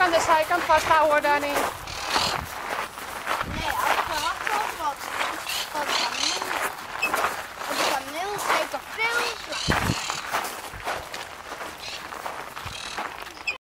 aan de zijkant vasthouden, Danny.